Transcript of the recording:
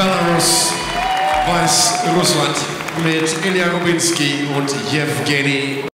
Belarus, Weißrussland mit Ilya Rubinski und Jewgeni